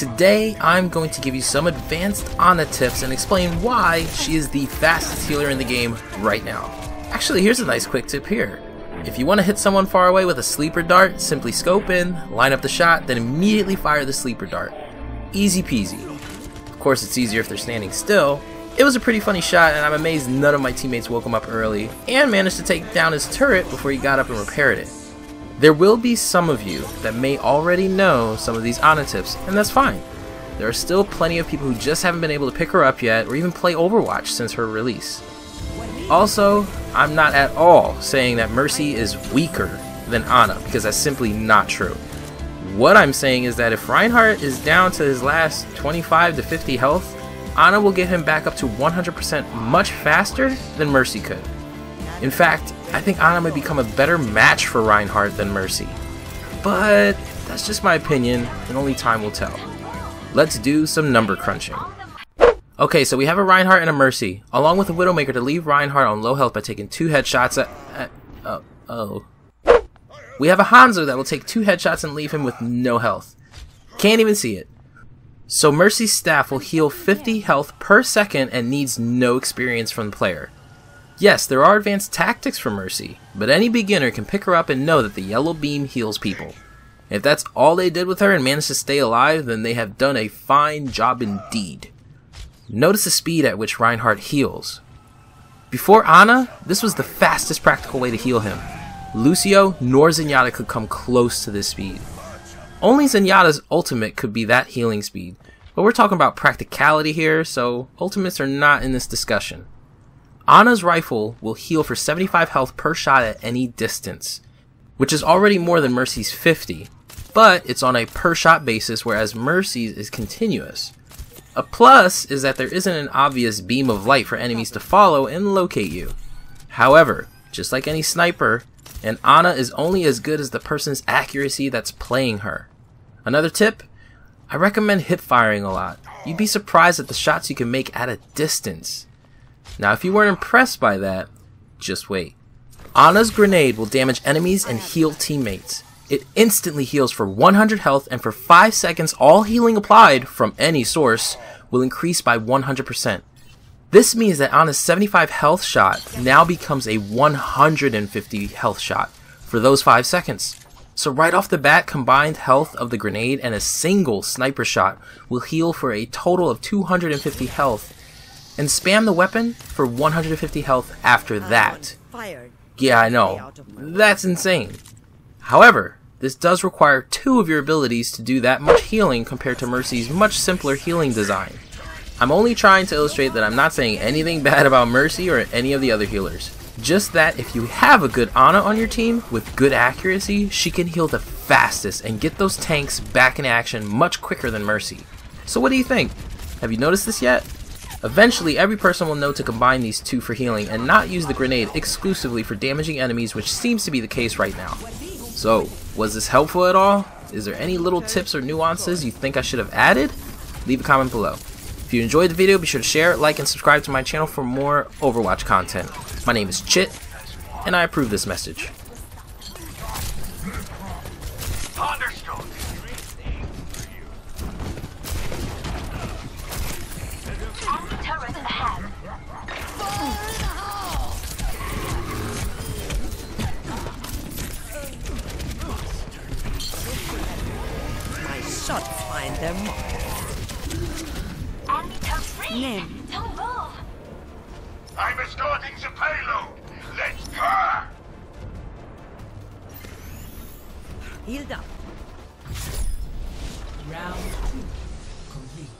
Today, I'm going to give you some advanced Ana tips and explain why she is the fastest healer in the game right now. Actually, here's a nice quick tip here. If you want to hit someone far away with a sleeper dart, simply scope in, line up the shot, then immediately fire the sleeper dart. Easy peasy. Of course, it's easier if they're standing still. It was a pretty funny shot, and I'm amazed none of my teammates woke him up early and managed to take down his turret before he got up and repaired it. There will be some of you that may already know some of these Ana tips, and that's fine. There are still plenty of people who just haven't been able to pick her up yet or even play Overwatch since her release. Also, I'm not at all saying that Mercy is weaker than Ana, because that's simply not true. What I'm saying is that if Reinhardt is down to his last 25 to 50 health, Ana will get him back up to 100% much faster than Mercy could. In fact, I think Ana may become a better match for Reinhardt than Mercy. But that's just my opinion, and only time will tell. Let's do some number crunching. Okay, so we have a Reinhardt and a Mercy, along with a Widowmaker to leave Reinhardt on low health by taking two headshots at... at oh, oh. We have a Hanzo that will take two headshots and leave him with no health. Can't even see it. So Mercy's staff will heal 50 health per second and needs no experience from the player. Yes, there are advanced tactics for Mercy, but any beginner can pick her up and know that the yellow beam heals people. If that's all they did with her and managed to stay alive, then they have done a fine job indeed. Notice the speed at which Reinhardt heals. Before Ana, this was the fastest practical way to heal him. Lucio nor Zenyatta could come close to this speed. Only Zenyatta's ultimate could be that healing speed, but we're talking about practicality here, so ultimates are not in this discussion. Ana's rifle will heal for 75 health per shot at any distance, which is already more than Mercy's 50, but it's on a per shot basis, whereas Mercy's is continuous. A plus is that there isn't an obvious beam of light for enemies to follow and locate you. However, just like any sniper, an Ana is only as good as the person's accuracy that's playing her. Another tip? I recommend hip firing a lot. You'd be surprised at the shots you can make at a distance. Now, if you weren't impressed by that, just wait. Ana's grenade will damage enemies and heal teammates. It instantly heals for 100 health and for 5 seconds all healing applied from any source will increase by 100%. This means that Ana's 75 health shot now becomes a 150 health shot for those 5 seconds. So right off the bat, combined health of the grenade and a single sniper shot will heal for a total of 250 health and spam the weapon for 150 health after that. Yeah, I know. That's insane. However, this does require two of your abilities to do that much healing compared to Mercy's much simpler healing design. I'm only trying to illustrate that I'm not saying anything bad about Mercy or any of the other healers. Just that if you have a good Ana on your team with good accuracy, she can heal the fastest and get those tanks back in action much quicker than Mercy. So what do you think? Have you noticed this yet? Eventually, every person will know to combine these two for healing and not use the grenade exclusively for damaging enemies, which seems to be the case right now. So, was this helpful at all? Is there any little tips or nuances you think I should have added? Leave a comment below. If you enjoyed the video, be sure to share, like, and subscribe to my channel for more Overwatch content. My name is Chit, and I approve this message. Shots find their mark. Name. Don't move. I'm escorting the payload. Let's go. Healed up. Round two complete.